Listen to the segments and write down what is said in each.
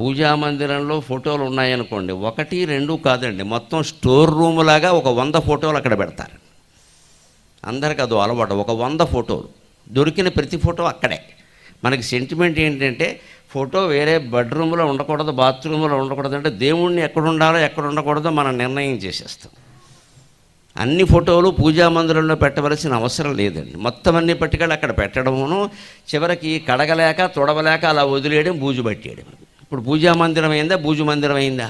పూజా మందిరంలో ఫోటోలు ఉన్నాయనుకోండి ఒకటి రెండు కాదండి. మొత్తం స్టోర్ రూమ్ లాగా ఒక వంద ఫోటోలు అక్కడ పెడతారు. అందరికి అదో అలవాటు. ఒక వంద ఫోటోలు. దొరికిన ప్రతి ఫోటో అక్కడే. మనకి సెంటిమెంట్ ఏంటంటే ఫోటో వేరే బెడ్రూమ్లో ఉండకూడదు బాత్రూంలో ఉండకూడదు అంటే దేవుణ్ణి ఎక్కడ ఉండాలో ఎక్కడ ఉండకూడదో మనం నిర్ణయం చేసేస్తాం. అన్ని ఫోటోలు పూజా మందిరంలో పెట్టవలసిన అవసరం లేదండి. మొత్తం అన్ని పట్టుకెళ్ళి అక్కడ పెట్టడమును చివరికి కడగలేక తొడవలేక అలా వదిలేయడం బూజు పట్టేయడం ఇప్పుడు పూజా మందిరం అయిందా పూజ మందిరం అయిందా?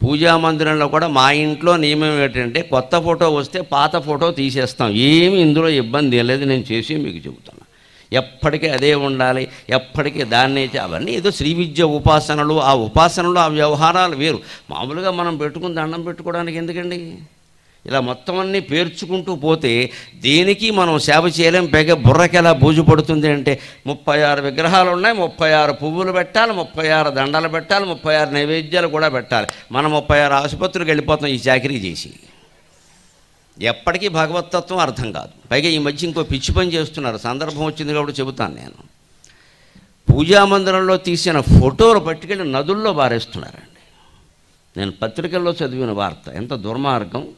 పూజా మందిరంలో కూడా మా ఇంట్లో నియమం ఏంటంటే కొత్త ఫోటో వస్తే పాత ఫోటో తీసేస్తాం. ఏమి ఇందులో ఇబ్బంది లేదు నేను చేసి మీకు చెబుతాను ఎప్పటికీ అదే ఉండాలి ఎప్పటికీ దాన్నే అవన్నీ ఏదో శ్రీ విద్య ఉపాసనలు ఆ ఉపాసనలు ఆ వ్యవహారాలు వేరు. మామూలుగా మనం పెట్టుకుని దండం పెట్టుకోవడానికి ఎందుకండి? ఇలా మొత్తం అన్నీ పేర్చుకుంటూ పోతే దేనికి మనం సేవ చేయలేం? పైగా బుర్రకి ఎలా బూజు పడుతుంది అంటే ముప్పై ఆరు విగ్రహాలు ఉన్నాయి ముప్పై ఆరు పువ్వులు పెట్టాలి ముప్పై ఆరు దండాలు పెట్టాలి ముప్పై ఆరు నైవేద్యాలు కూడా పెట్టాలి. మనం ముప్పై ఆరు ఆసుపత్రికి వెళ్ళిపోతాం ఈ చాకరీ చేసి. ఎప్పటికీ భగవతత్వం అర్థం కాదు. పైగా ఈ మధ్య ఇంకో పిచ్చి పని చేస్తున్నారు. సందర్భం వచ్చింది కాబట్టి చెబుతాను నేను. పూజా మందిరంలో తీసిన ఫోటోలు పట్టుకెళ్ళి నదుల్లో బారేస్తున్నారండి. నేను పత్రికల్లో చదివిన వార్త. ఎంత దుర్మార్గం.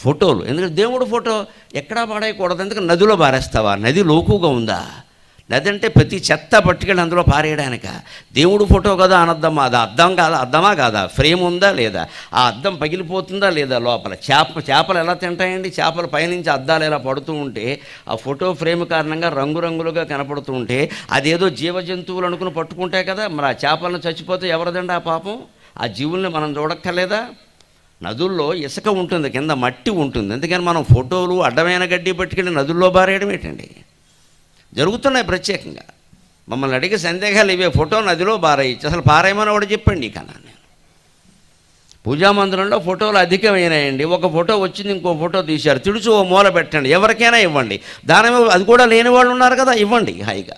ఫోటోలు. ఎందుకంటే దేవుడు ఫోటో ఎక్కడా పాడేయకూడదు. ఎందుకంటే నదిలో పారేస్తావా? నది లోకుగా ఉందా? నది అంటే ప్రతి చెత్త పట్టుకెళ్ళి అందులో పారేయడానిక? దేవుడు ఫోటో కదా అనర్థం అది అర్థం కాదా? అర్థమా కాదా? ఫ్రేమ్ ఉందా లేదా? ఆ అద్దం పగిలిపోతుందా లేదా లోపల? చేప చేపలు ఎలా తింటాయండి? చేపలు పైనుంచి అద్దాలు ఎలా పడుతూ ఉంటే ఆ ఫోటో ఫ్రేమ్ కారణంగా రంగురంగులుగా కనపడుతూ ఉంటే అదేదో జీవ జంతువులు అనుకుని పట్టుకుంటాయి కదా? మరి ఆ చేపలను చచ్చిపోతే ఎవరిదండి ఆ పాపం? ఆ జీవుల్ని మనం చూడక్కర్లేదా? నదుల్లో ఇసుక ఉంటుంది కింద మట్టి ఉంటుంది. అందుకని మనం ఫోటోలు అడ్డమైన గడ్డి పట్టుకెళ్ళి నదుల్లో బారేయడం ఏంటండి? జరుగుతున్నాయి ప్రత్యేకంగా. మమ్మల్ని అడిగే సందేహాలు ఇవే ఫోటో నదిలో బారేయచ్చు. అసలు పారేయమని కూడా చెప్పండి కన్నా నేను పూజా మందిరంలో ఫోటోలు అధికమైనాయండి. ఒక ఫోటో వచ్చింది ఇంకో ఫోటో తీశారు. తిడుచు ఓ మూల పెట్టండి. ఎవరికైనా ఇవ్వండి. దాని అది కూడా లేని వాళ్ళు ఉన్నారు కదా ఇవ్వండి హాయిగా.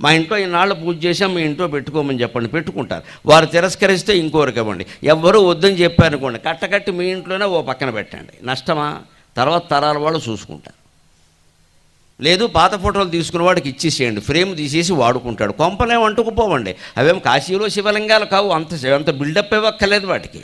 మా ఇంట్లో ఈనాళ్ళు పూజ చేసాం మీ ఇంట్లో పెట్టుకోమని చెప్పండి పెట్టుకుంటారు. వారు తిరస్కరిస్తే ఇంకోరికి ఇవ్వండి. ఎవ్వరూ వద్దని చెప్పారనుకోండి కట్టకట్టి మీ ఇంట్లోనే ఓ పక్కన పెట్టండి. నష్టమా? తర్వాత తరాల వాళ్ళు చూసుకుంటారు. లేదు పాత ఫోటోలు తీసుకున్న వాడికి ఇచ్చేసేయండి ఫ్రేమ్ తీసేసి వాడుకుంటాడు. కొంపలేం అంటుకుపోవండి. అవేం కాశీలో శివలింగాలు కావు అంత అంత బిల్డప్ ఇవ్వక్కర్లేదు వాటికి.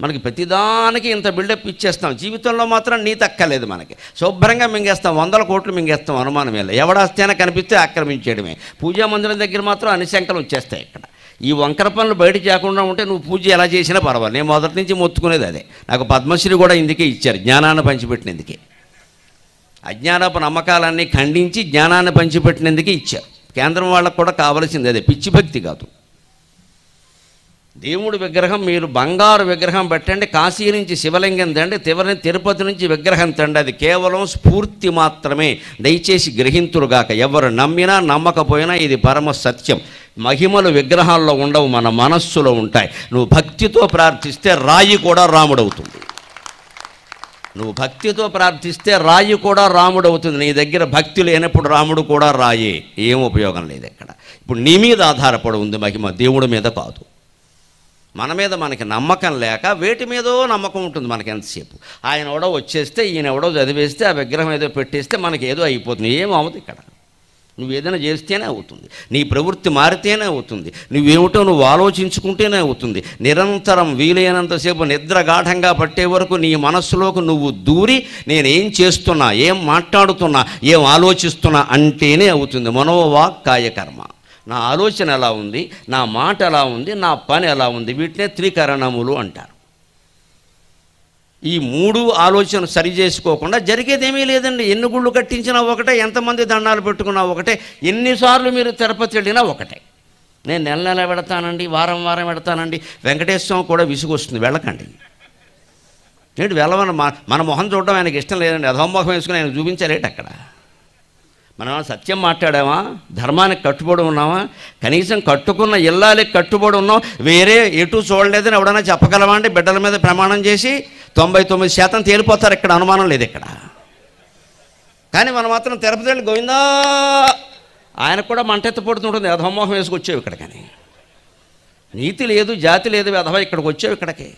మనకి ప్రతిదానికి ఇంత బిల్డప్ ఇచ్చేస్తాం. జీవితంలో మాత్రం నీతి అక్కర్లేదు మనకి. శుభ్రంగా మింగేస్తాం. వందల కోట్లు మింగేస్తాం. అనుమానం లేదు. ఎవడాస్తేనా కనిపిస్తే ఆక్రమించేయడమే. పూజా మందిరం దగ్గర మాత్రం అన్ని శంకలు వచ్చేస్తాయి ఇక్కడ. ఈ వంకర పనులు బయట చేయకుండా ఉంటే నువ్వు పూజ ఎలా చేసినా పర్వాలేదు. నేను మొదటి నుంచి మొత్తుకునేది అదే. నాకు పద్మశ్రీ కూడా ఇందుకే ఇచ్చారు. జ్ఞానాన్ని పంచిపెట్టినందుకే. అజ్ఞానపు నమ్మకాలన్నీ ఖండించి జ్ఞానాన్ని పంచిపెట్టినందుకే ఇచ్చారు. కేంద్రం వాళ్ళకు కూడా కావలసింది అదే. పిచ్చి భక్తి కాదు. దేవుడి విగ్రహం మీరు బంగారు విగ్రహం పెట్టండి కాశీ నుంచి శివలింగం తండి తివరి తిరుపతి నుంచి విగ్రహం తండి. అది కేవలం స్ఫూర్తి మాత్రమే. దయచేసి గ్రహింతురుగాక ఎవరు నమ్మినా నమ్మకపోయినా ఇది పరమ సత్యం. మహిమలు విగ్రహాల్లో ఉండవు మన మనస్సులో ఉంటాయి. నువ్వు భక్తితో ప్రార్థిస్తే రాయి కూడా రాముడవుతుంది. నువ్వు భక్తితో ప్రార్థిస్తే రాయి కూడా రాముడు అవుతుంది నీ దగ్గర భక్తి లేనప్పుడు రాముడు కూడా రాయే. ఏం ఉపయోగం లేదు ఇక్కడ ఇప్పుడు నీ మీద ఆధారపడి ఉంది మహిమ దేవుడి మీద కాదు. మన మీద మనకి నమ్మకం లేక వేటి మీదో నమ్మకం ఉంటుంది మనకి ఎంతసేపు. ఆయన ఎవడో వచ్చేస్తే ఈయన ఎవడో చదివేస్తే ఆ విగ్రహం ఏదో పెట్టేస్తే మనకి ఏదో అయిపోతుంది. ఏమవుతుంది ఇక్కడ. నువ్వు ఏదైనా చేస్తేనే అవుతుంది. నీ ప్రవృత్తి మారితేనే అవుతుంది. నువ్వేమిటో నువ్వు ఆలోచించుకుంటేనే అవుతుంది. నిరంతరం వీలైనంతసేపు నిద్ర గాఢంగా పట్టే వరకు నీ మనస్సులోకి నువ్వు దూరి నేనేం చేస్తున్నా ఏం మాట్లాడుతున్నా ఏం ఆలోచిస్తున్నా అంటేనే అవుతుంది. మనోవాక్ కాయకర్మ నా ఆలోచన ఎలా ఉంది? నా మాట ఎలా ఉంది? నా పని ఎలా ఉంది? వీటినే త్రికరణములు అంటారు. ఈ మూడు ఆలోచన సరి చేసుకోకుండా జరిగేదేమీ లేదండి. ఎన్ని గుళ్ళు కట్టించినా ఒకటే ఎంతమంది దండాలు పెట్టుకున్నా ఒకటే ఎన్నిసార్లు మీరు తిరుపతి వెళ్ళినా ఒకటే. నేను నెల నెల పెడతానండి వారం వారం పెడతానండి వెంకటేశ్వరం కూడా విసుగొస్తుంది వెళ్ళకండి. ఏంటి వెళ్ళమని మన మన మొహం చూడడం ఆయనకి ఇష్టం లేదండి. అధోమొహం వేసుకుని ఆయన చూపించలేట అక్కడ మనం సత్యం మాట్లాడామా? ధర్మానికి కట్టుబడి ఉన్నామా? కనీసం కట్టుకున్న ఇల్లాలకి కట్టుబడి ఉన్నాం. వేరే ఎటు చూడలేదని ఎవడైనా చెప్పగలమా అంటే బిడ్డల మీద ప్రమాణం చేసి తొంభై తొమ్మిది శాతం తేలిపోతారు. ఇక్కడ అనుమానం లేదు ఇక్కడ. కానీ మనం మాత్రం తిరుపతి వెళ్ళి గోవిందా ఆయనకు కూడా మంటెత్త పడుతుంటుంది అధోమోహం వేసుకొచ్చావు ఇక్కడ కానీ నీతి లేదు జాతి లేదు వెధవ ఇక్కడికి వచ్చేవి ఇక్కడికి.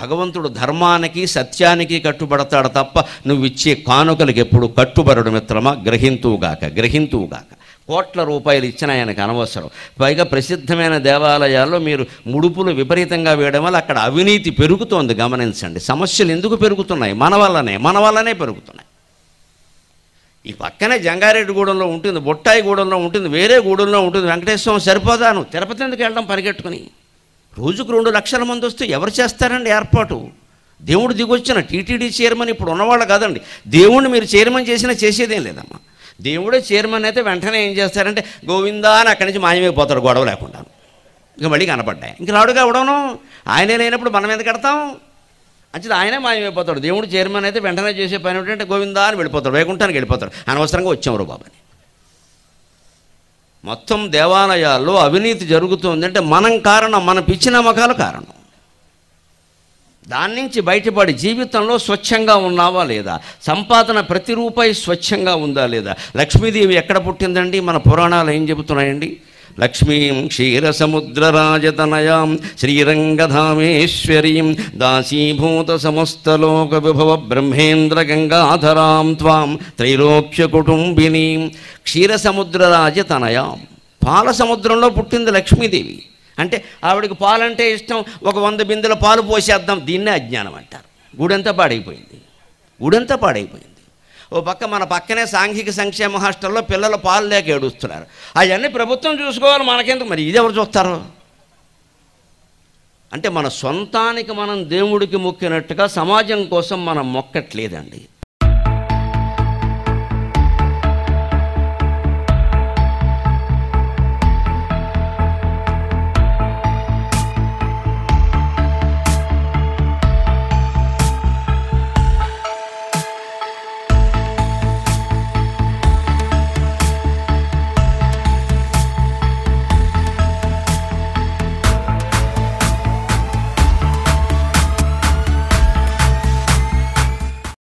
భగవంతుడు ధర్మానికి సత్యానికి కట్టుబడతాడు తప్ప నువ్వు ఇచ్చే కానుకలకు ఎప్పుడు కట్టుబడడు మిత్రమా? గ్రహింతువుగాక గ్రహింతువుగాక కోట్ల రూపాయలు ఇచ్చిన ఆయనకు అనవసరం. పైగా ప్రసిద్ధమైన దేవాలయాల్లో మీరు ముడుపులు విపరీతంగా వేయడం వల్ల అక్కడ అవినీతి పెరుగుతోంది గమనించండి. సమస్యలు ఎందుకు పెరుగుతున్నాయి? మన వల్లనే మన వల్లనే పెరుగుతున్నాయి. ఈ పక్కనే జంగారెడ్డిగూడెంలో ఉంటుంది బొట్టాయిగూడెంలో ఉంటుంది వేరే గూడెంలో ఉంటుంది. వెంకటేశ్వరం సరిపోదాను తిరుపతి ఎందుకు వెళ్ళడం పరిగెట్టుకుని? రోజుకు రెండు లక్షల మంది వస్తే ఎవరు చేస్తారండి ఏర్పాటు? దేవుడు దిగొచ్చిన టీటీడీ చైర్మన్ ఇప్పుడు ఉన్నవాళ్ళు కాదండి. దేవుణ్ణి మీరు చైర్మన్ చేసినా చేసేదేం లేదమ్మా. దేవుడే చైర్మన్ అయితే వెంటనే ఏం చేస్తారంటే గోవిందా అని అక్కడి నుంచి మాయమైపోతాడు గొడవ లేకుండా ఇంకా మళ్ళీ కనపడ్డాయి. ఇంక రాడుగా అవడను ఆయనే లేనప్పుడు మనం ఎందుకు కడతాం. అంటే ఆయనే మాయమైపోతాడు దేవుడు చైర్మన్ అయితే వెంటనే చేసే పని ఏంటంటే గోవిందా అని వెళ్ళిపోతాడు. వైకుంఠానికి వెళ్ళిపోతాడు. అనవసరంగా వచ్చాం బాబాని మొత్తం దేవాలయాల్లో అవినీతి జరుగుతుంది అంటే మనం కారణం మన పిచ్చి నమ్మకాలు కారణం. దాని నుంచి బయటపడి జీవితంలో స్వచ్ఛంగా ఉన్నావా లేదా? సంపాదన ప్రతి రూపాయి స్వచ్ఛంగా ఉందా లేదా? లక్ష్మీదేవి ఎక్కడ పుట్టిందండి? మన పురాణాలు ఏం చెబుతున్నాయండి? లక్ష్మీం క్షీరసముద్రరాజతనయాం శ్రీరంగధామేశ్వరీం దాసీభూత సమస్తలోక విభవ బ్రహ్మేంద్ర గంగాధరాం త్వాం త్రైలోక్య కుటుంబినీం క్షీరసముద్రరాజతనయాం. పాల సముద్రంలో పుట్టింది లక్ష్మీదేవి. అంటే ఆవిడకి పాలంటే ఇష్టం ఒక వంద బిందెల పాలు పోసేద్దాం దీన్నే అజ్ఞానం అంటారు. గుడంతా పాడైపోయింది. గుడంతా పాడైపోయింది. ఓ పక్క మన పక్కనే సాంఘిక సంక్షేమ హాస్టల్లో పిల్లలు పాలు లేక ఏడుస్తున్నారు. అవన్నీ ప్రభుత్వం చూసుకోవాలి మనకెందుకు? మరి ఇది ఎవరు చూస్తారు? అంటే మన సొంతానికి మనం దేవుడికి మొక్కినట్టుగా సమాజం కోసం మనం మొక్కట్లేదండి.